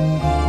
Música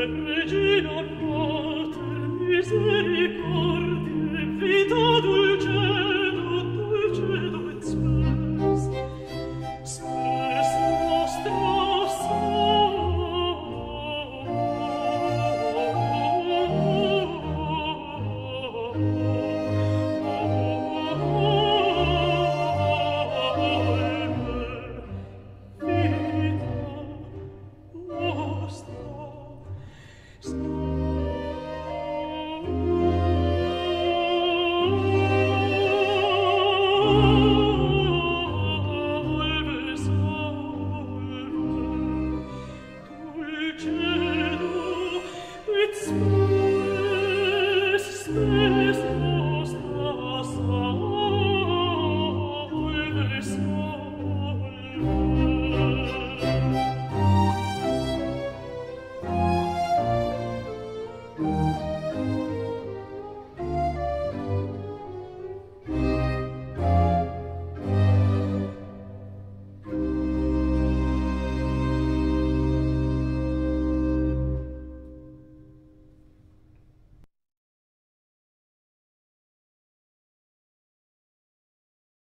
Regina Pater, misericordiae, vita